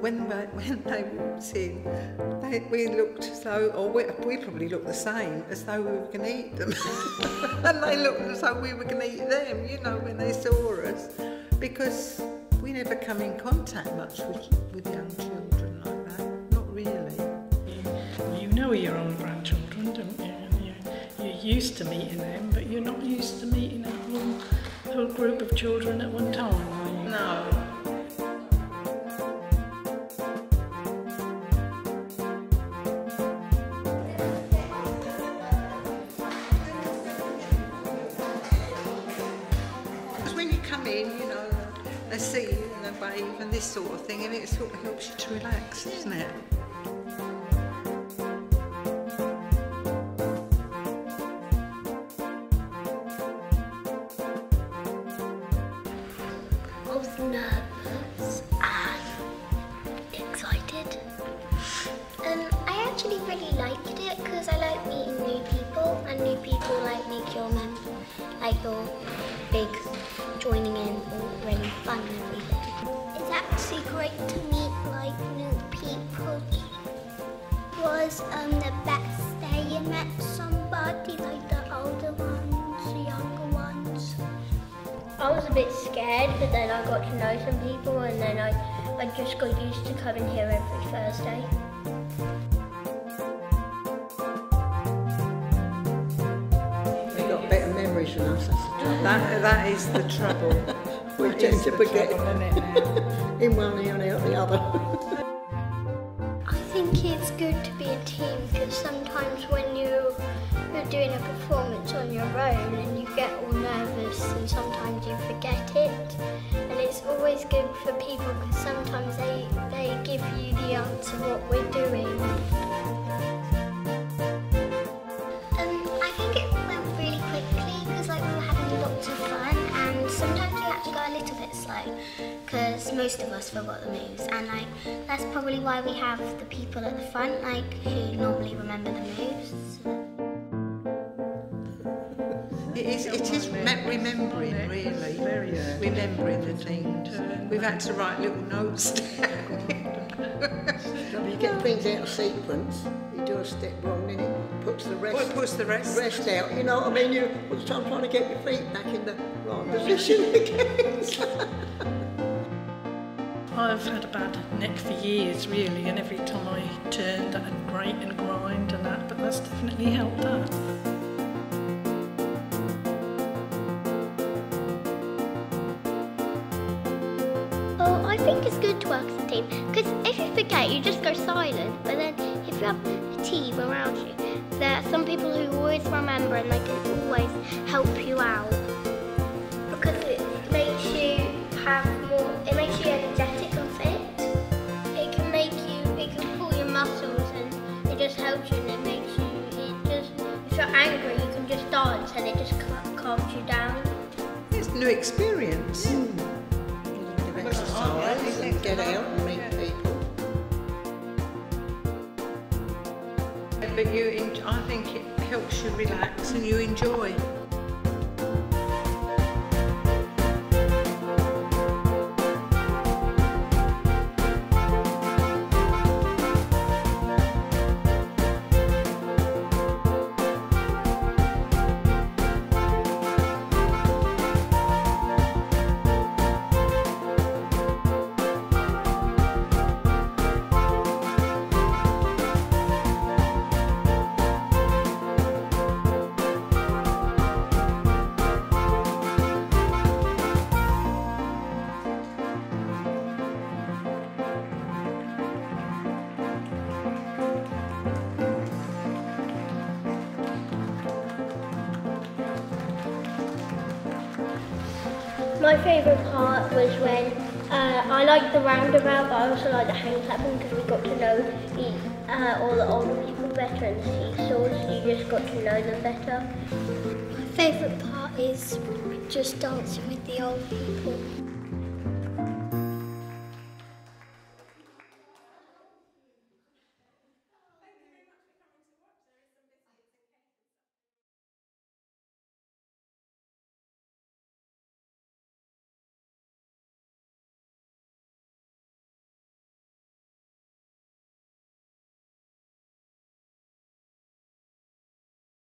when they, when they walked in, they, we looked as though, or we, we probably looked the same, as though we were going to eat them. and they looked as though we were going to eat them, you know, when they saw us. Because we never come in contact much with, with young children like that. Not really. You know your own grandchildren, don't you? And you you're used to meeting them, but you're not used to meeting a whole, whole group of children at one time, are you? No. They see you and they wave and this sort of thing, and it sort of helps you to relax, doesn't it? I was nervous fun and everything. It's actually great to meet like new people. Was um the best day you met somebody like the older ones, the younger ones? I was a bit scared, but then I got to know some people, and then I, I just got used to coming here every Thursday. They've got better memories than us, that's the trouble. That, that is the trouble. We tend to forget trouble, isn't it, in one ear and out the other. I think it's good to be a team because sometimes when you, you're doing a performance on your own and you get all nervous and sometimes you forget it. And it's always good for people because sometimes they, they give you the answer what we're doing. Um, I think it went really quickly because like we were having lots of fun and sometimes little bit slow because most of us forgot the moves and like that's probably why we have the people at the front like who normally remember the moves. It is, it is remembering, really. Very Remembering the things. We've had to write little notes down. If you get things out of sequence, you do a step wrong, then it puts the rest, What puts the rest? rest out. You know what I mean? You, all the time trying to get your feet back in the right position again. I've had a bad neck for years, really, and every time I turned, I had grate and grind and that, but that's definitely helped that. Well, oh, I think it's good to work as a team because silent. But then if you have a team around you, there are some people who always remember and they can always help you out because it makes you have more. It makes you energetic and fit. It can make you. It can pull your muscles and it just helps you and it makes you. It just. If you're angry, you can just dance and it just cal- calms you down. It's new experience. a bit of exercise and get out But you, I think it helps you relax and you enjoy. My favourite part was when uh, I liked the roundabout, but I also liked the hang clapping because we got to know the, uh, all the older people better and the seesaws. You just got to know them better. My favourite part is just dancing with the old people.